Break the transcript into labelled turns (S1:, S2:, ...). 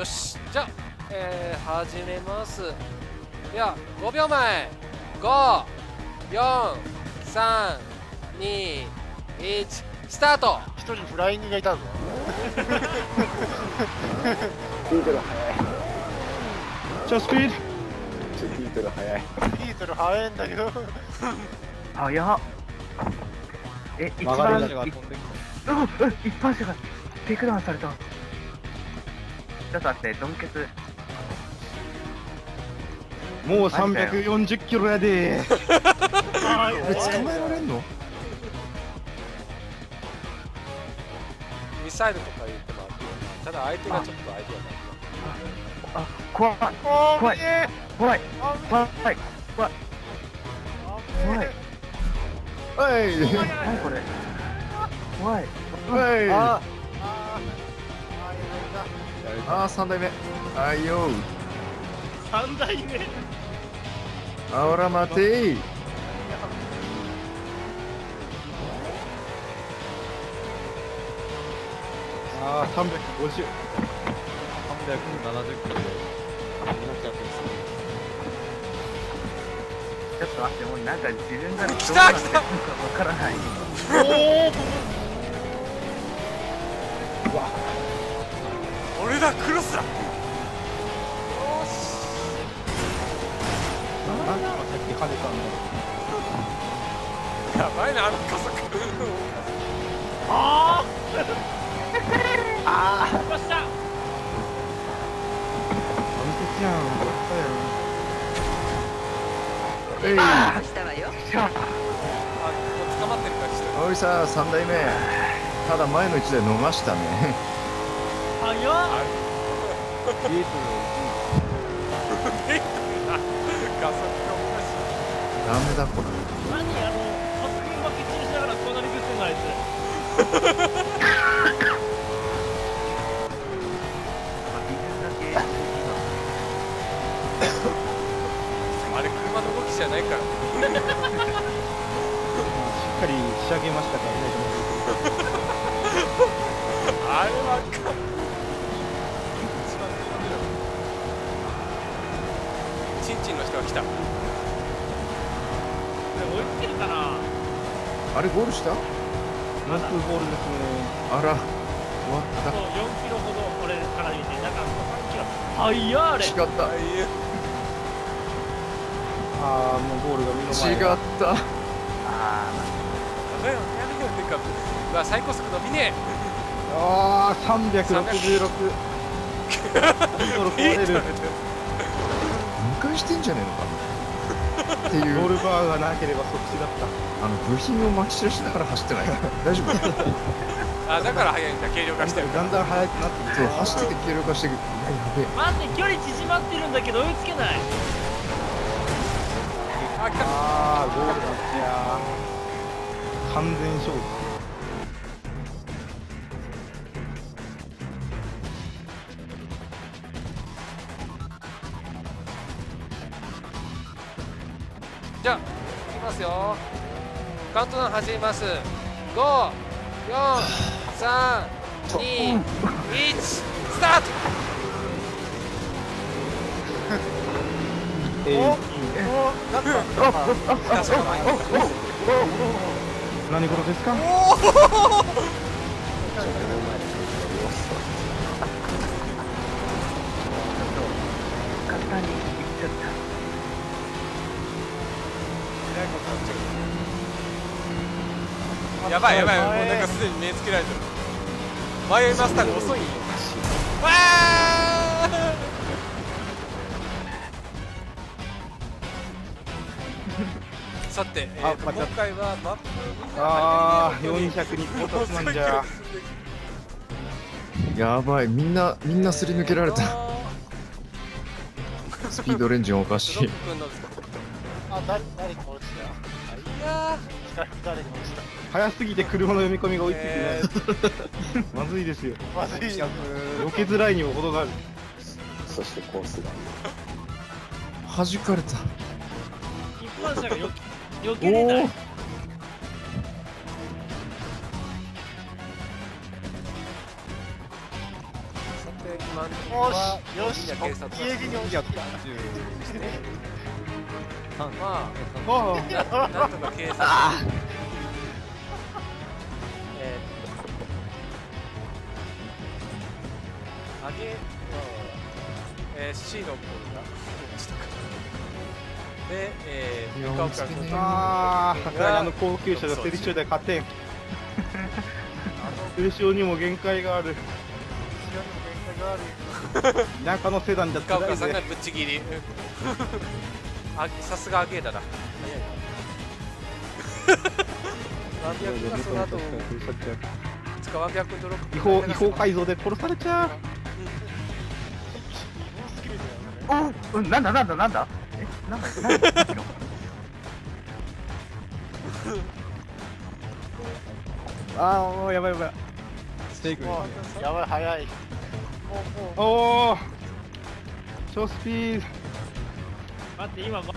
S1: よしじゃあ、えー、始めます。では5秒前。54321スタート。
S2: 一人フライングがいたぞ。
S3: ピートル早い
S4: じゃあスピード。
S3: ちょピートル早い。
S2: ピートル速いんだけど
S5: あやっ。え一
S4: 曲が
S5: 番い
S4: りが飛んでき
S5: うんうん一般車がテイクダウンされたちょっと待ってドンケツ。
S4: たもう340キロやで。
S2: はい
S3: これ捕まえられんの
S1: ミサイルとか言ってもらってただ相手がちょっと相手が。ない。
S5: あ怖い。
S2: お
S5: 怖い。
S2: え
S5: 怖い。
S2: あ
S5: 怖い。怖い。怖い。怖い。
S3: はい。
S5: 何これ怖い。
S3: はい。
S2: あ
S3: あー三代目。あいよ
S2: 三代目。
S3: あおら待て。
S4: ああ350 370キロで
S5: ちょっと待ってもうなんか自分がどう
S1: 来た
S5: なってるのかわからない
S1: 俺だクロスだ。よし
S4: さっき跳ねた。んだ
S1: やばいなあの加速
S2: あ
S4: 完璧やん
S3: えい
S5: あ
S6: した。わよ
S1: あ捕まってるからして
S3: おいさ三代目た。だ前の一台逃した。ね
S2: 早っ。
S4: ビート
S1: 加速がおかしい
S3: ダメだこれ
S2: 何あの発言負け中しながらこんなに食ってんのあいつ
S5: 自分だけ
S1: あれ車の動きじゃないから
S4: しっかり。仕上げましたからね
S1: あれはチンチンの人が来た。
S2: 追いつけるかな？
S3: あれゴールした？
S4: ナイスボールですね
S3: あら終わっ
S2: あと4キロほど俺から見てなんか3キロ。速っあれ。
S3: た違った。
S1: あ
S4: ああもうゴールが目の前
S3: 違った。
S5: あ
S1: やめよやめよてかうわ最高速伸びね
S4: ああ366コントロ
S1: え
S4: 壊れる
S3: してんじゃねえのか。な っていう。
S4: ゴールバーがなければ即死だった。
S3: あの部品をまき散らしながら走ってない。大丈夫？
S1: あだから速いんだ軽量化してる。
S4: だんだん速くなってきて
S3: そう走ってて軽量化していく。いややべえ。
S2: 待って距離縮まってるんだけど追いつけない。
S1: あ
S4: ああゴールだったや完全勝利
S1: じゃあいきますよ。カウントダウン始めます。54321スタート。
S4: えー何事ですか
S5: 簡単にいっちゃった
S1: やばいやばい。もうなんかすでに目つけられてる。マイマスターが遅い。わー。さて、えー今回はマップ
S4: ああ400に到達なんじゃ。
S3: やばい。みんなみんなすり抜けられた。スピードレンジンおかしい。
S2: あ誰誰か落
S4: 早すぎて車の読み込みが追いついて
S1: え
S4: ない、まずいですよ。
S2: まずいよ。
S4: 避けづらいにも程がある。
S3: そしてコースが。弾かれた。
S2: 一般車がよ避けれない。
S6: よし
S1: みんな警察
S6: 家路に落ちた。
S1: ですねまあなんとか警察えー、上げ、えー、C のボールが落ちたかで、えー、
S3: いや
S1: 向かう
S3: 落ちてね
S1: から
S4: あー、桜屋の高級車がセリシオで勝てん。セリシオにも限界がある。田舎のセダンじゃ辛い
S1: 深岡さんが
S4: ぜ。
S1: ぶっちぎりあさすがアゲーだな早いなワンビャクがその後いつかワンビャクドロップ
S4: 違法、違法改造で殺されちゃう。
S5: おうん、なんだなんだなんだえ、なんだなんだ
S4: あー、もうやばいやばい。
S3: セイク
S6: もうやばい早い
S4: おー。超スピード。
S2: 待って今ま